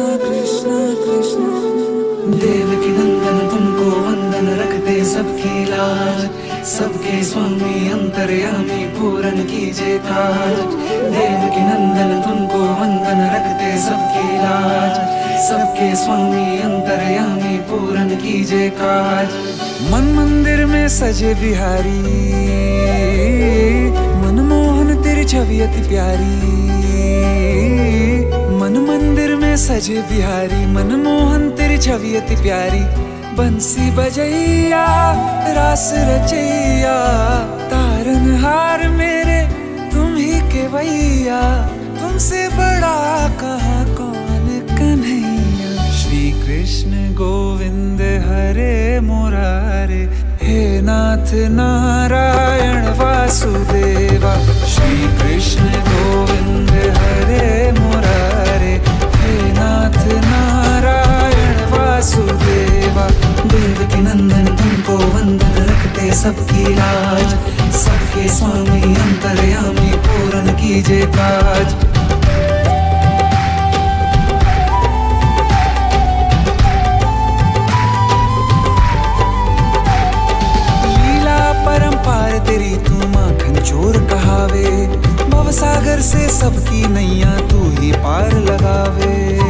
कृष्ण कृष्ण देव की नंदन, तुमको वंदन रखते सबकी लाज। सबके स्वामी अंतर्यामी पूरन कीजे काज। देव की नंदन, तुमको वंदन रखते सबके लाज। सबके स्वामी अंतर्यामी पूरन कीजे काज। मन मंदिर में सजे बिहारी। मनमोहन तेरी छवि अति प्यारी। सजे बिहारी, मनमोहन तेरी छवि अति प्यारी। बंसी बजैया, रास रचैया तारन हार मेरे, तुम ही के भैया तुमसे बड़ा कहा कौन कन्हैया? श्री कृष्ण गोविंद हरे मुरारे, हे नाथ नारायण सबकी लाज सबके स्वामी अंतर्यामी पूर्ण कीजिए काज। लीला परंपार तेरी तू माखन चोर कहावे, भव सागर से सबकी नैया तू ही पार लगावे।